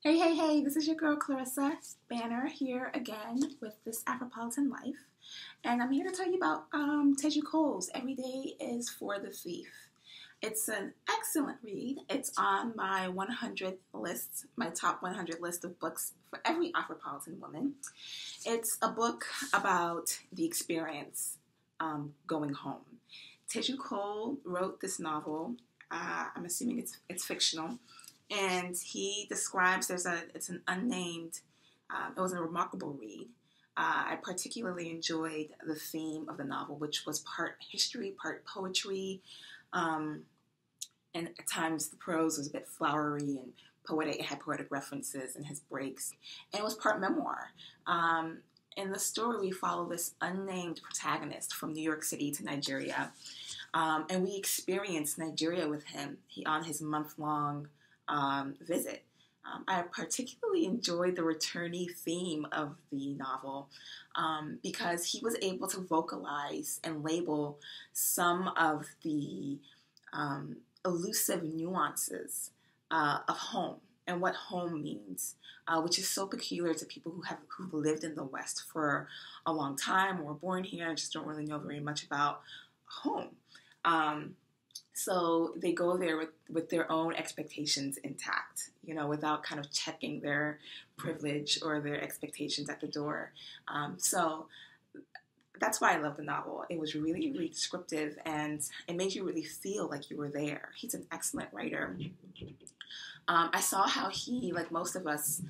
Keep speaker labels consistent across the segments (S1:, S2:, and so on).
S1: Hey, hey, hey, this is your girl Clarissa Banner here again with this Afropolitan Life. And I'm here to tell you about um, Teju Cole's Every Day is for the Thief. It's an excellent read. It's on my 100 list, my top 100 list of books for every Afropolitan woman. It's a book about the experience um, going home. Teju Cole wrote this novel. Uh, I'm assuming it's it's fictional and he describes there's a it's an unnamed um, it was a remarkable read. Uh, i particularly enjoyed the theme of the novel which was part history part poetry. Um, and at times the prose was a bit flowery and poetic it had poetic references and his breaks. And it was part memoir. Um, in the story we follow this unnamed protagonist from new york city to nigeria. Um, and we experience nigeria with him. He on his month-long um, visit. Um, I particularly enjoyed the returnee theme of the novel um, because he was able to vocalize and label some of the um, elusive nuances uh, of home and what home means, uh, which is so peculiar to people who have who've lived in the West for a long time or were born here and just don't really know very much about home. Um, so they go there with, with their own expectations intact, you know, without kind of checking their privilege or their expectations at the door. Um, so that's why I love the novel. It was really, really descriptive and it made you really feel like you were there. He's an excellent writer. Um, I saw how he, like most of us,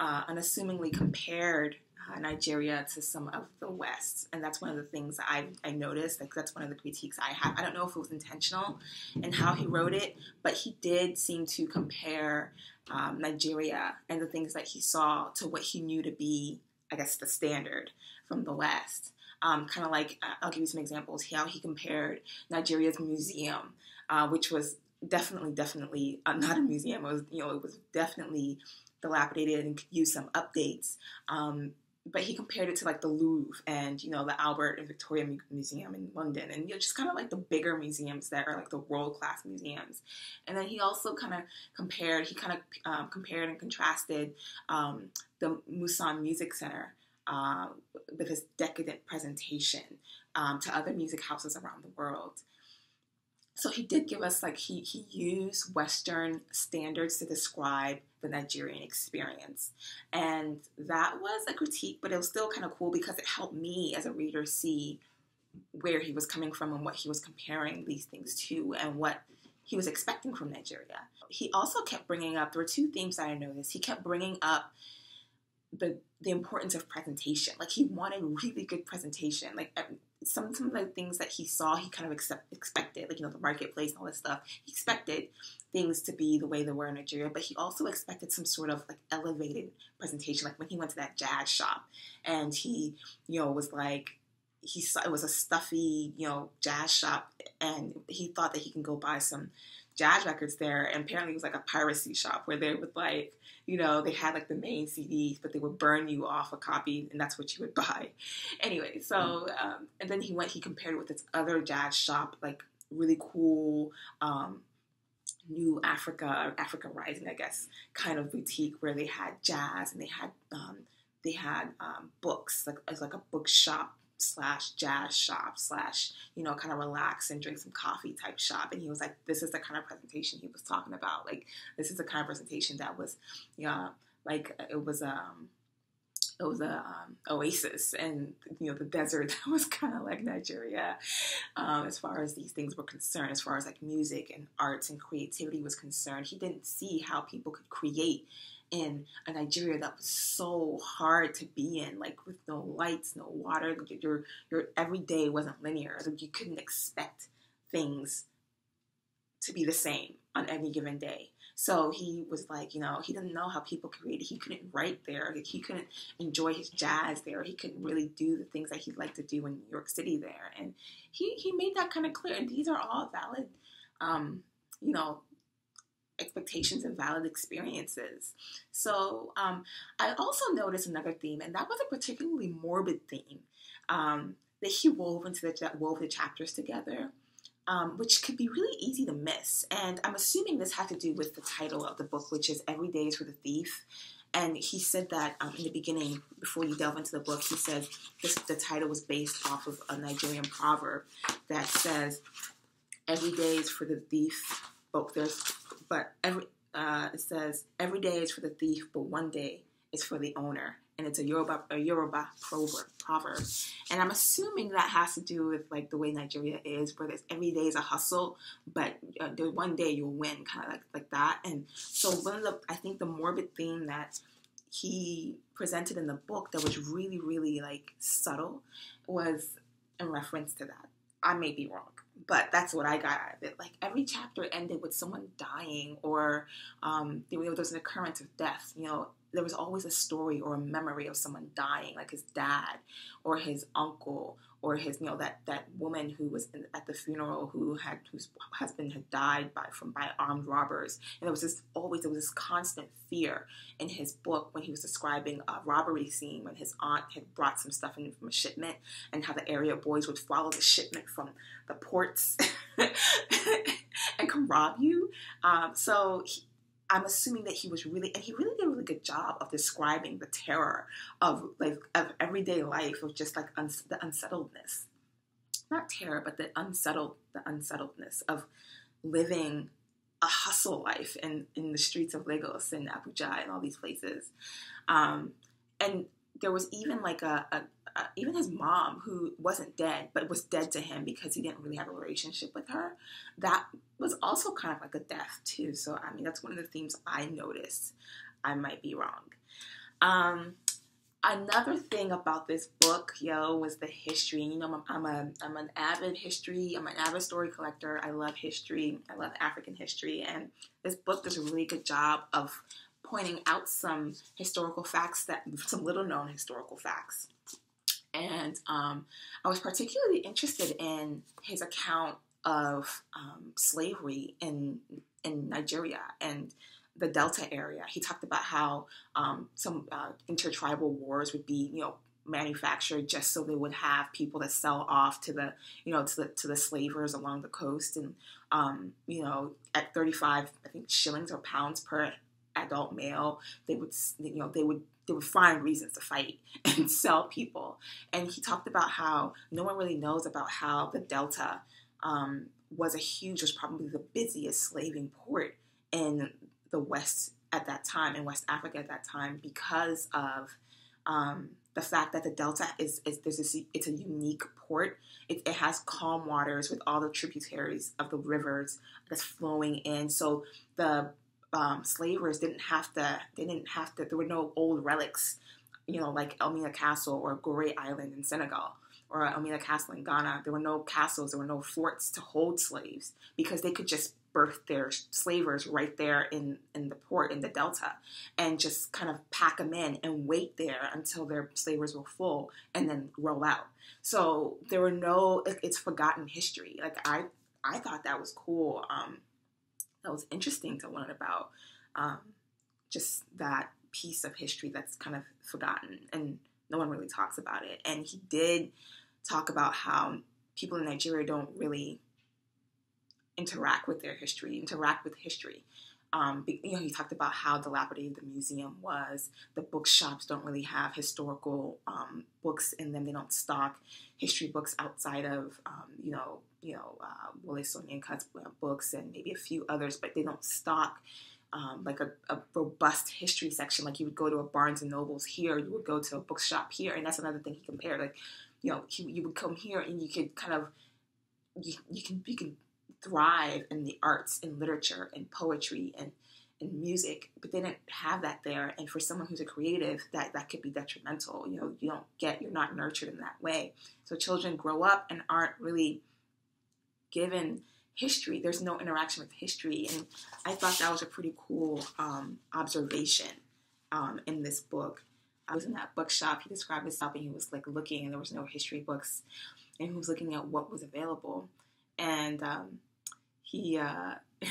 S1: uh, unassumingly compared uh, Nigeria to some of the West, and that's one of the things I I noticed. Like that's one of the critiques I have. I don't know if it was intentional in how he wrote it, but he did seem to compare um, Nigeria and the things that he saw to what he knew to be, I guess, the standard from the West. Um, kind of like uh, I'll give you some examples. How he compared Nigeria's museum, uh, which was definitely, definitely uh, not a museum. It was, you know, it was definitely dilapidated and could use some updates. Um, but he compared it to like the Louvre and you know the Albert and Victoria Museum in London, and you know just kind of like the bigger museums that are like the world class museums. And then he also kind of compared, he kind of um, compared and contrasted um, the MUSON Music Center uh, with his decadent presentation um, to other music houses around the world so he did give us like he he used Western standards to describe the Nigerian experience, and that was a critique, but it was still kind of cool because it helped me as a reader see where he was coming from and what he was comparing these things to, and what he was expecting from Nigeria. He also kept bringing up there were two themes that I noticed. He kept bringing up the the importance of presentation. Like he wanted really good presentation. Like some some of the things that he saw, he kind of accept, expected, like you know the marketplace and all this stuff. He expected things to be the way they were in Nigeria, but he also expected some sort of like elevated presentation. Like when he went to that jazz shop, and he you know was like he saw it was a stuffy you know jazz shop, and he thought that he can go buy some jazz records there, and apparently it was like a piracy shop where they would like you know, they had like the main CDs, but they would burn you off a copy, and that's what you would buy. Anyway, so mm. um, and then he went, he compared it with this other jazz shop, like really cool. Um, New Africa, Africa Rising, I guess, kind of boutique where they had jazz and they had um, they had um, books, like as like a bookshop slash jazz shop slash you know kind of relax and drink some coffee type shop. And he was like this is the kind of presentation he was talking about. Like this is the kind of presentation that was yeah like it was um it was a um, oasis and you know the desert that was kind of like Nigeria um, as far as these things were concerned as far as like music and arts and creativity was concerned. He didn't see how people could create in a Nigeria that was so hard to be in, like with no lights, no water. Your your every day wasn't linear. Like you couldn't expect things to be the same on any given day. So he was like, you know, he didn't know how people created. He couldn't write there. Like he couldn't enjoy his jazz there. He couldn't really do the things that he'd like to do in New York City there. And he he made that kind of clear. And these are all valid, um, you know, expectations and valid experiences. So um, I also noticed another theme, and that was a particularly morbid theme um, that he wove into the wove the chapters together. um, which could be really easy to miss. And I'm assuming this had to do with the title of the book, which is Every Day is for the Thief. And he said that um, in the beginning, before you delve into the book, he said this, the title was based off of a Nigerian proverb that says, "Every day is for the thief, but there's but every uh, it says every day is for the thief, but one day is for the owner." And it's a Yoruba a Yoruba proverb. Proverb, and I'm assuming that has to do with like the way Nigeria is, where there's every day is a hustle, but uh, one day you'll win, kind of like like that. And so one of the I think the morbid theme that he presented in the book that was really really like subtle was in reference to that. I may be wrong, but that's what I got out of it. Like every chapter ended with someone dying, or um, there was an occurrence of death. You know, there was always a story or a memory of someone dying, like his dad or his uncle or his, you know, that that woman who was in, at the funeral who had whose husband had died by from by armed robbers. And there was this always there was this constant fear in his book when he was describing a robbery scene when his aunt had brought some stuff in from a shipment and how the area boys would follow the shipment from the ports and come rob you. Um, so. He, I'm assuming that he was really, and he really did a really good job of describing the terror of like of everyday life, of just like uns- the unsettledness, not terror, but the unsettled, the unsettledness of living a hustle life in in the streets of Lagos and Abuja and all these places, um, and there was even like a, a, a, even his mom who wasn't dead but was dead to him because he didn't really have a relationship with her that was also kind of like a death too. So i mean that's one of the themes i noticed i might be wrong. Um, another thing about this book yo was the history. You know I'm, I'm a i'm an avid history i'm an avid story collector. I love history. I love african history. And this book does a really good job of pointing out some historical facts that some little known historical facts. And um, I was particularly interested in his account of um, slavery in in Nigeria and the Delta area. He talked about how um, some uh, intertribal wars would be, you know, manufactured just so they would have people to sell off to the, you know, to the to the slavers along the coast, and um, you know, at 35, I think shillings or pounds per adult male, they would you know they would they would find reasons to fight and sell people. And he talked about how no one really knows about how the Delta um, was a huge, was probably the busiest slaving port in the West at that time, in West Africa at that time, because of um, the fact that the Delta is, is there's this, it's a unique port. It, it, has calm waters with all the tributaries of the rivers that's flowing in. So the um, slavers didn't have to, they didn't have to, there were no old relics, you know, like Elmina Castle or Gorée Island in Senegal or Elmina Castle in Ghana. There were no castles, there were no forts to hold slaves because they could just berth their slavers right there in, in the port in the delta and just kind of pack them in and wait there until their slavers were full and then roll out. So there were no, it's forgotten history. Like I, I thought that was cool. Um, that was interesting to learn about um, just that piece of history that's kind of forgotten and no one really talks about it. And he did talk about how people in Nigeria don't really interact with their history, interact with history. Um, you know, he talked about how dilapidated the museum was. The bookshops don't really have historical um, books in them. They don't stock history books outside of, um, you know, you know, uh, Wole Soyinka's books and maybe a few others, but they don't stock um, like a, a, robust history section. Like you would go to a Barnes and Nobles here, you would go to a bookshop here, and that's another thing he compared. Like, you know, he, you would come here and you could kind of you, you can you can thrive in the arts and literature and poetry and and music, but they didn't have that there. And for someone who's a creative, that that could be detrimental. You know, you don't get, you're not nurtured in that way. So children grow up and aren't really given history. There's no interaction with history, and I thought that was a pretty cool um, observation um, in this book. I was in that bookshop. He described himself, and he was like looking, and there was no history books, and he was looking at what was available, and um, he uh,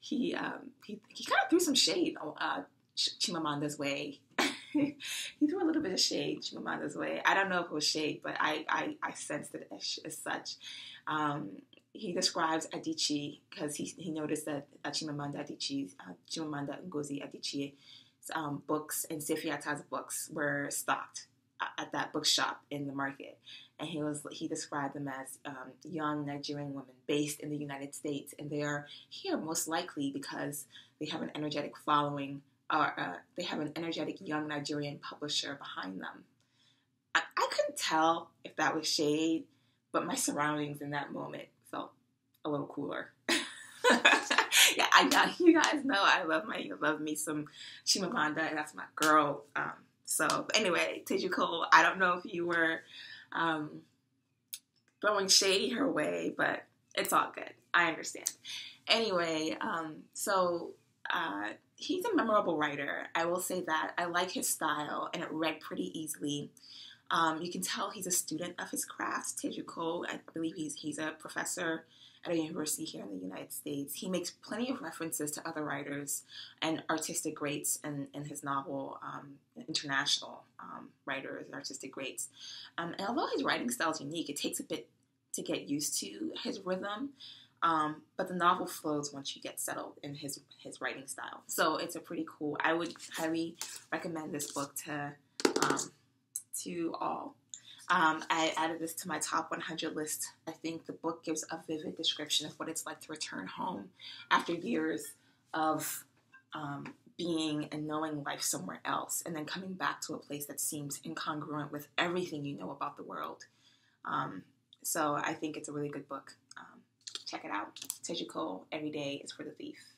S1: he um, he he kind of threw some shade uh, Chimamanda's way. he threw a little bit of shade Chimamanda's way. I don't know if it was shade, but I I, I sensed it as, as such. Um, he describes Adichie because he, he noticed that Chimamanda Adichie, uh, Chimamanda Ngozi Adichie's um, books and Sefi Atta's books were stocked at that bookshop in the market. And he was he described them as um, young Nigerian women based in the United States, and they are here most likely because they have an energetic following, or uh, they have an energetic young Nigerian publisher behind them. I, I couldn't tell if that was shade, but my surroundings in that moment felt a little cooler. yeah, I got you guys know I love my love me some Chimamanda, and that's my girl. Um, so anyway, Teju Cole, I don't know if you were um, throwing shade her way, but it's all good. I understand. Anyway, um, so uh, he's a memorable writer. I will say that. I like his style, and it read pretty easily. Um, you can tell he's a student of his craft. Teju Cole, I believe he's he's a professor at a university here in the United States. He makes plenty of references to other writers and artistic greats in, in his novel, um, international um, writers, and artistic greats. Um, and although his writing style is unique, it takes a bit to get used to his rhythm. Um, but the novel flows once you get settled in his his writing style. So it's a pretty cool. I would highly recommend this book to um, to all. Um, I added this to my top 100 list. I think the book gives a vivid description of what it's like to return home after years of um, being and knowing life somewhere else, and then coming back to a place that seems incongruent with everything you know about the world. Um, so I think it's a really good book. Um, check it out. Teju Cole, Every Day is for the Thief.